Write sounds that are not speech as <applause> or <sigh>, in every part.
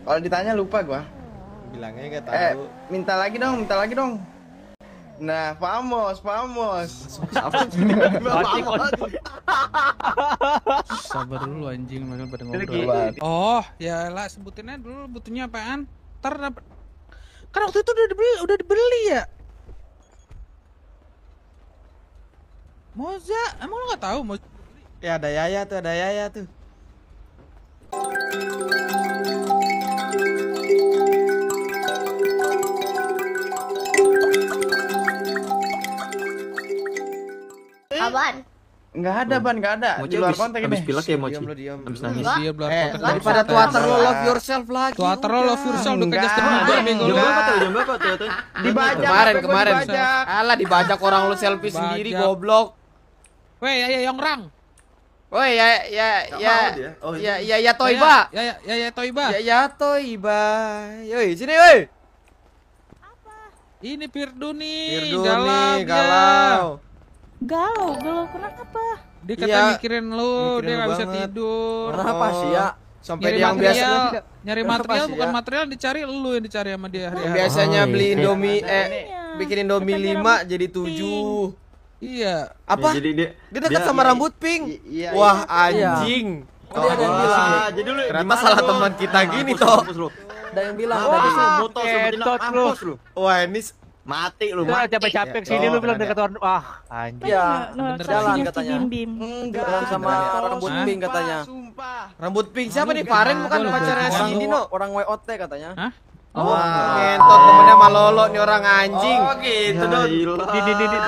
Kalau ditanya lupa gua. Bilangnya nggak Eh, tahu. minta lagi dong, minta lagi dong. Nah, Famos, Famos. <laughs> Sabar dulu anjing mereka pada ngobrol. Oh, ya lah sebutinnya dulu butuhnya apaan? Ntar dapet. Kan waktu itu udah dibeli, udah dibeli ya. Moza, emang lo gak tahu Moza? Ya ada Yaya tuh, ada Yaya tuh. Apaan? Enggak ada, Ban, enggak ada. Di luar konteks ini. pilek ya Mochi Diam diam. Habis nangis. Iya, belar Eh, konteks daripada dari Twitter lo love yourself lagi. Twitter lo love yourself udah kayak. Justin Bieber bego Jam berapa tuh? Jam berapa tuh? Dibajak. Kemarin, kemarin. Alah dibajak orang lu selfie sendiri goblok. Weh, ya ya Yongrang. Woi ya ya ya. Oh, ya ya ya Toiba. Ya ya ya ya Toiba. Ya ya Toiba. Yoi sini woi. Ini Firdu nih, Firdu galau dia. galau. Galau, galau kenapa? Dia katanya Iya. mikirin lu, Mikirin dia lu gak bisa banget. tidur. Kenapa sih ya? Sampai Nyari dia yang biasa material, nyari Kenapa material sih, bukan ya? material dicari lu yang dicari sama dia hari-hari. biasanya Oh, beli iya. Indomie eh Makanya. bikin Indomie Katanya 5 rambut jadi pink. 7. Iya. Apa? Ya, jadi dia Dia dekat sama rambut pink. I- iya, Wah, iya. anjing. Oh, wah, jadi lu Ternyata salah teman kita gini, toh. Ada yang bilang tadi. lu, botol lu. Wah, ini Mati lu, Udah mati. capek-capek Ya, sini oh, lu bilang dekat orang. Wah, anjing. Iya, bener. Jalan katanya. Bim Bim. Enggak. Jalan sama rambut pink katanya. Sumpah. rambut pink siapa nih? Faren bukan pacarnya si Orang Dino. orang WOT katanya. Hah? Wah, ngentot temennya Malolo nih orang anjing. Oh, gitu, Ya, Don. ilah. Di di di di.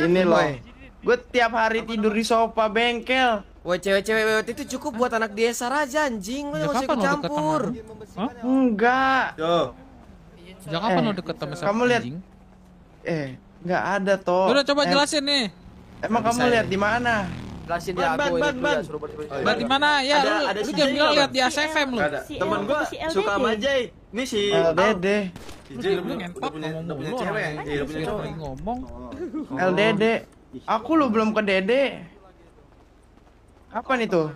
Ini loh. Gue tiap hari tidur di sofa bengkel. Wah, cewek-cewek itu cukup buat anak desa aja anjing. Lu Ya, nggak usah ikut campur. Enggak. Tuh. Sejak kapan Eh, lo deket sama siapa kamu lihat- anjing? Eh, enggak ada toh. Udah coba Eh, jelasin nih. Emang Nggak kamu bisa lihat di mana? Jelasin Ban, dia ban, aku ban, ini ban. Oh, iya. Berarti mana? Ya, Ada- lu, ada lu jangan bilang nggak, lihat di? ACFM lu. Nggak Temen LDD. gua Si suka LDD. sama Jay. Ini si Eh, Al. Dede. Si Jay udah punya ngentot udah punya ngomong. Iya. LDD. Aku lu belum ke Dede. Apa nih tuh?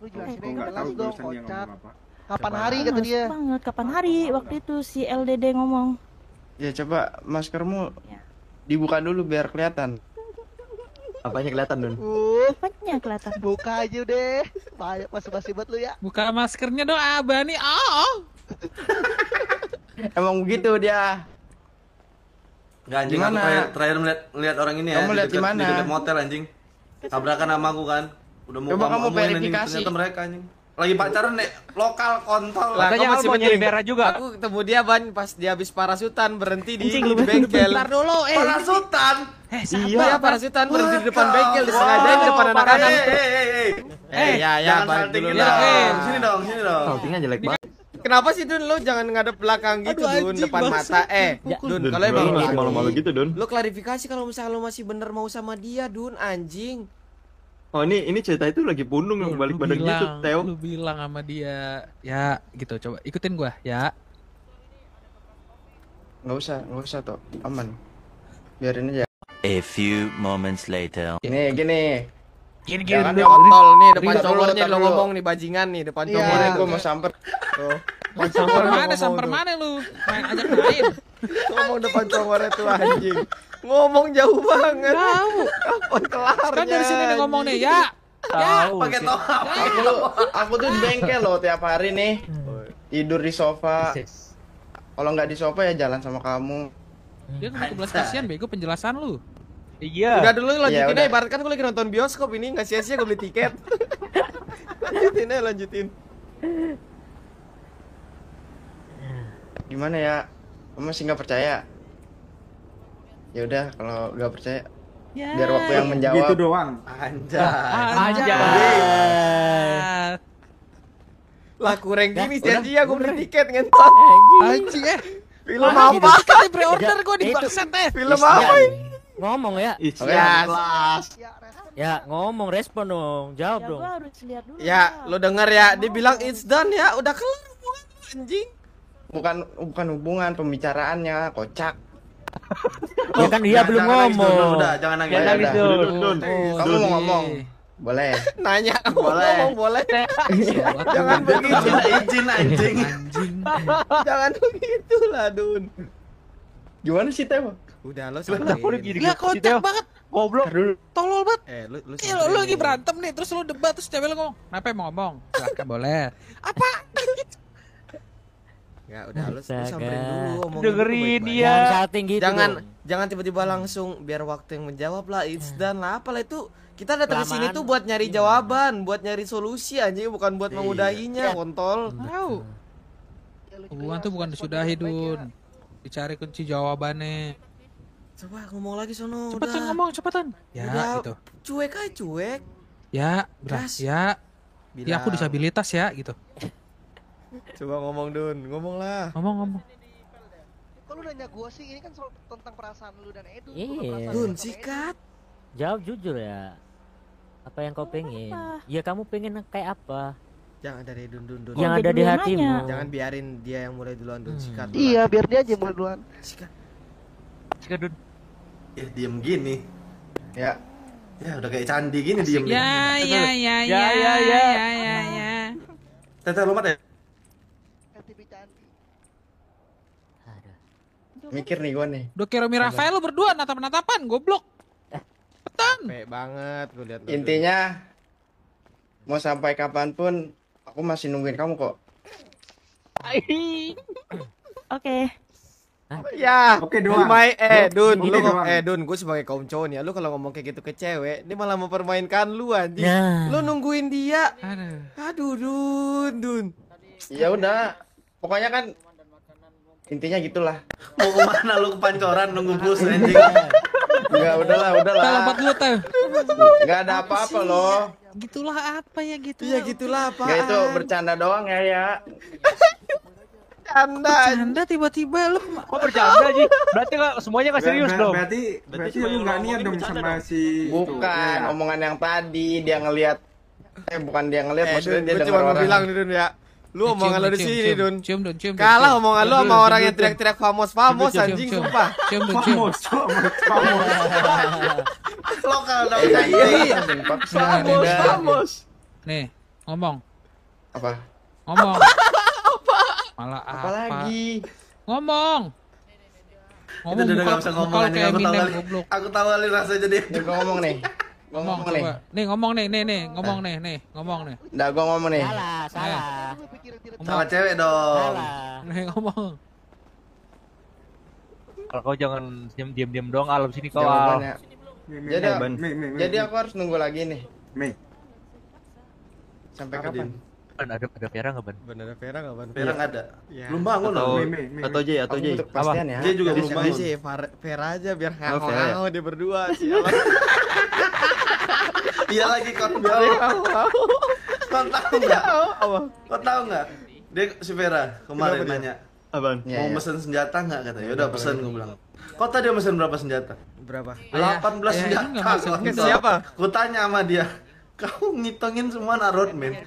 Enggak tahu barusan dia ngomong apa. Kapan hari kata dia? banget, kapan hari waktu itu si LDD ngomong. Ya coba maskermu Ya. dibuka dulu biar kelihatan. Apanya kelihatan, Don? Apanya kelihatan? Buka aja deh. Banyak basi-basi buat lu ya. Buka maskernya dong, abah nih. Oh. <laughs> Emang begitu dia. Enggak anjing, aku Gimana? terakhir, terakhir melihat melihat orang ini ya. Kamu lihat dekat- di mana? Di dekat motel anjing. Tabrakan sama aku kan. Udah mau Coba kamu anjing. verifikasi. Ternyata mereka anjing. Lagi pacaran nek lokal kontol. Lah, Katanya masih mau nyari merah juga. Aku ketemu dia ban pas dia habis parasutan berhenti di, lu- bengkel. Bentar dulu, eh. Parasutan. Eh, Iya, parasutan berhenti di depan bengkel disengajain di depan anak-anak. Eh, eh, eh, eh. Eh, ya ya balik dulu lah. Yakin. Sini dong, sini dong. Saltingnya jelek banget. Kenapa sih Dun lu jangan ngadep belakang gitu Aduh, Dun depan mata eh Dun kalau emang malu-malu gitu, Don. lu klarifikasi kalau misalnya lu masih bener mau sama dia Dun anjing Oh, ini ini cerita itu lagi pundung yang balik badan gitu, bilang, Teo. Lu bilang sama dia, ya gitu coba ikutin gua ya. Nggak usah, nggak usah toh. Aman. Biarin aja. A few moments later. Gini, gini. Gini jangan kontol nih depan cowoknya dulu. ngomong nih bajingan nih depan Iya, cowoknya gue mau samper. Tuh. Samper mana? Samper mana lu? Main ajak main. ngomong depan cowoknya tuh anjing ngomong jauh banget Tahu. kapan kelarnya Kan dari sini nih ngomong nih, ya. Tahu. Pakai toa. Aku tuh, aku tuh di bengkel loh tiap hari nih. Tidur di sofa. Kalau nggak di sofa ya jalan sama kamu. Dia kan belas kasihan bego penjelasan lu. Iya. udah dulu lanjutin Ya, aja udah. ibaratkan gue lagi nonton bioskop ini nggak sia-sia gue beli tiket <laughs> lanjutin aja lanjutin Gimana ya? Kamu masih nggak percaya? Ya udah, kalau nggak percaya, Ya. biar waktu yang menjawab. Gitu doang. Anjay. Aja. lah kurang gini udah. sia-sia gue beli tiket ngentot Anjing eh. film apa Kali pre-order gua di bangsat eh. film apa ini Ngomong ya. Oke. ya Ya, ngomong respon dong. Jawab Ya dong. gua harus lihat dulu. ya Kak. lo denger ya dia bilang it's done ya udah kelar hubungan anjing Bukan bukan hubungan pembicaraannya, kocak. <laughs> Ya kan dia belum ngomong. Udah, jangan nangis. Jangan Ya nangis udah. dulu. Dun, Dun. Oh, Kamu mau ngomong? Boleh. Nanya Boleh. ngomong boleh. Jangan begitu. Minta izin anjing. Anjing. Jangan begitu lah, Dun. Gimana sih Teh? Udah lo sampein. gini Lah kocak banget. Goblok. Tolol banget. Eh, lu lu Eh, lu, lu lagi berantem nih, terus lu debat, terus cewek lu ngomong, kenapa mau ngomong? Silahkan boleh. Apa? Ya udah lu, lu samperin dulu omongin Dengerin dia. Jangan salting gitu jangan dong. jangan tiba-tiba langsung biar waktu yang menjawab lah it's done lah apalah itu kita datang ke sini tuh buat nyari jawaban buat nyari solusi aja bukan buat Iya. mengudahinya kontol Tahu. Hubungan tuh bukan disudahi, Dun. Dicari kunci jawabannya. coba ngomong lagi sono Cepetan udah. ngomong, cepetan. Ya, Udah. gitu. cuek aja cuek Ya, beras. Ya, ya aku disabilitas ya, gitu. Coba ngomong dun ngomong lah Ngomong, ngomong. Kalau lu nanya gua sih ini kan soal tentang perasaan lu dan Edu. Iya. dun sikat Jawab jujur ya. Apa yang kau pengen? Ya kamu pengen kayak apa? jangan dari dun dun dun yang ada di yang hatimu. nanya. jangan biarin dia yang mulai duluan dun Hmm. sikat. Iya, biar dia aja mulai duluan. sikat Ya diem gini. Ya. Ya udah kayak candi gini diem. Ya, ya, ya, Ya, ya, ya, ya, ya. ya, ya. Teteh lompat ya? FTP cantik. Aduh. Mikir nih gua nih. Udah kayak Romi Rafael lu berdua natap-natapan, goblok. Petan. capek banget gue lihat lu, Dun. Intinya mau sampai kapan pun aku masih nungguin kamu kok. Oke. Ya, Oke, doang. eh, Dun, Oke, lu ngom- doang. eh Dun, gue sebagai kaum cowok nih, ya, lu kalau ngomong kayak gitu ke cewek, ini malah mempermainkan lu anjing. Nah. Lu nungguin dia. Aduh. Aduh, Dun, Dun. Ya udah. Pokoknya kan intinya gitulah. Mau ke mana lu kepancoran nunggu bus anjing? Enggak, udahlah, udahlah. lompat dulu, Teh. Enggak ada apa-apa loh. Gitulah apa ya gitu. Iya gitulah apa? Enggak itu bercanda doang ya ya. Canda. Anda tiba-tiba lu Kok bercanda sih? Berarti nggak semuanya nggak serius dong. Berarti berarti lu nggak niat dong sama si Bukan omongan yang tadi dia ngelihat eh bukan dia ngelihat Eh, maksudnya dia dengar orang. bilang Dun ya. Lu Eh, omongan lu di cium, sini. Dun. Cium, Dun, cium, Kalah omongan lu sama orang yang teriak-teriak famos-famos Cium, cium, anjing, sumpah. Cium, Dun, cium. Lokal dong Eh, anjing. anjing, paksa Famos. Famos. Nih, ngomong, Apa? ngomong. Malah apa? Apa lagi? Ngomong. Itu Ngomong udah muka, gak usah ngomong aku tahu kali. rasanya dia. Nih gua ngomong nih. Gua Ngomong ngomong nih. Nih ngomong nih, nih nih, ngomong nih, nih, ngomong nih. Dah gua ngomong nih. Salah, salah. Pikirin-pikirin Sama cewek dong. Salah. Nih ngomong. Kalau kau jangan diam diam diam doang alam sini kau. Al. Jadi, Jadi jadi aku harus nunggu lagi nih. Mei. Sampai Apa, kapan? Ban ada ada Vera nggak ban? Bener Vera enggak, Ban? Vera nggak ada. Iya. Belum bangun atau loh. Atau J atau J kepastian ya. Dia juga belum bangun. sih Vera aja biar Oh, Vera ya? ngangau dia berdua sih. <laughs> Iya lagi kau tahu. Kau tahu nggak? Kau tahu nggak? Dia si Vera kemarin nanya? Iya, mau iya. mesen senjata nggak katanya. Udah pesen gue bilang. Kau tadi mesen berapa senjata? Berapa? 18 Ayah juga senjata. tahu. Siapa? Ku tanya sama dia. Kau ngitungin semua narot men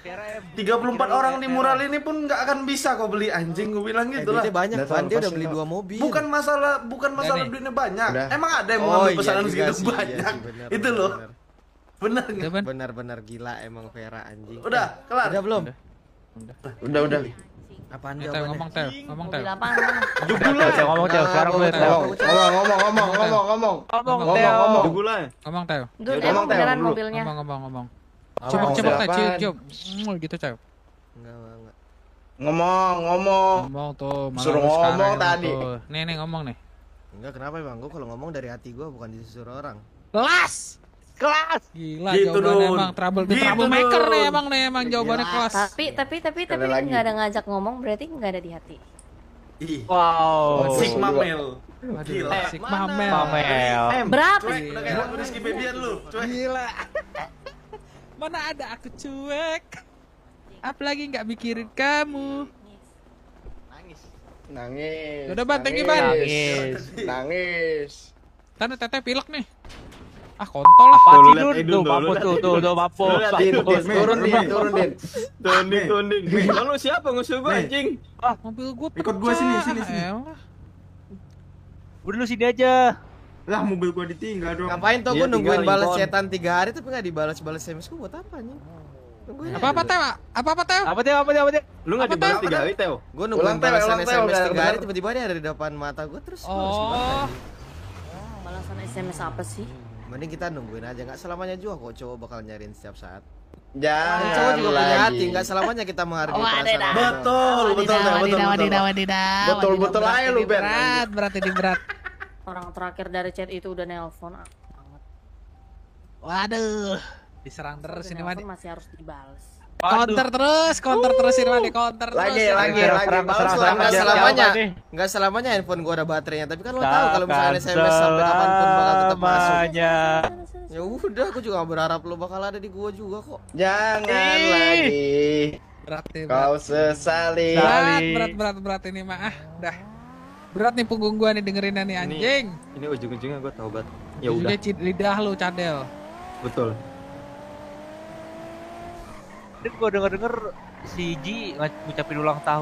34 orang di mural ini pun nggak akan bisa kau beli anjing Gue bilang Eh, gitu lah duitnya banyak, tahu, Dia udah beli dua mobil. Bukan masalah bukan masalah duitnya banyak. Emang ada yang mau Oh, ambil iya pesanan segitu banyak. Itu loh. Bener. Udah, nggak? Ban? Benar-benar gila emang Vera anjing. Udah, kelar. Udah belum? Udah, udah. Apaan Teh, jawabannya? ngomong, Teh. Ngomong. Mobil apaan? Cel, ngomong cel sekarang Teh. tahu. Ngomong, ngomong, ngomong, ngomong, ngomong, ngomong. Ngomong Ngomong, Teo. ngomong. Dun, Yaudah, emang beneran mobilnya? Ngomong, ngomong, ngomong. Ngomong, Coba, coba, Teh. apaan? Cium, cium. Gitu, Teh. Enggak, enggak. Ngomong, ngomong. Ngomong tuh. Suruh lu ngomong tadi. Nih, nih, ngomong nih. Enggak kenapa emang gue kalau ngomong dari hati gue bukan disuruh orang. Kelas! Kelas! Gila, Gitu, jawabannya Dun. emang trouble, Gitu, trouble maker Dun. nih emang nih, emang jawabannya kelas. Tapi, tapi, tapi, Sekali tapi nggak ada ngajak ngomong berarti nggak ada di hati. Ih, Wow. Oh, Sigma. Mel. Gila. Sigma Mel. Pamel. Berapa? Cuek, udah kayak lagu Rizky Febian lu. Cuek. Gila. <laughs> Mana ada aku cuek. Apalagi nggak mikirin kamu. Nangis. Udah, Ban, thank you, Ban. Nangis. Nangis. Tanda teteh pilek nih. Ah kontol lah. Apa tidur tuh, mampus tuh, tuh, tuh, mampus. Liat Din, Edun. din, turun din, turun din. Lalu siapa ngusul gua anjing? Mobil gue Ikut gua sini, sini, sini. Udah lu sini aja. Lah mobil gua ditinggal dong. Ngapain tuh Iya, gue nungguin tinggal balas chatan 3 hari tapi nggak dibalas-balas SMS gue buat apa nih? Nungguin Apa apa teh? Apa apa teh? Apa Teo? Apa Teo? Apa Teo? Lu enggak Apa, dibalas Teo? 3 hari, Teo. Gue nungguin Teo, balasan Teo, SMS 3 hari tiba-tiba dia ada di depan mata gue terus Oh. Balasan SMS apa sih? Mending kita nungguin aja nggak selamanya juga kok cowok bakal nyariin setiap saat. Jangan Dan cowok juga punya lagi. hati, nggak selamanya kita menghargai Oh, ada perasaan dah. orang. Betul, betul, Teh, betul, betul. wadidaw, wadidaw. Betul, wadidaw, betul berat aja ini, lu, Ben. Berat, berat ini berat. Orang terakhir dari chat itu udah nelpon. ah, banget. Waduh. Diserang terus Udah ini nelpon mah. masih harus dibales. Counter terus, counter terus ini mah di counter terus. Lagi, ini. lagi, Serang, lagi. serang, Balas lah, serang, Nggak Mas. serang. selamanya, Siapa nih? nggak selamanya handphone gua ada baterainya. Tapi kan lo tahu kalau misalnya SMS sampai kapan pun bakal tetap masuk. Ya udah, aku juga berharap lo bakal ada di gua juga kok. Jangan Ih. lagi Berat nih, berat. kau sesali. Sa- Berat, berat, berat, berat ini mah. Ah, dah. Berat nih punggung gua nih dengerinnya nih anjing. Ini ujung-ujungnya gua taubat. Ya udah, lidah lu cadel. betul. Dan gua denger-denger si Ji ngucapin ulang tahun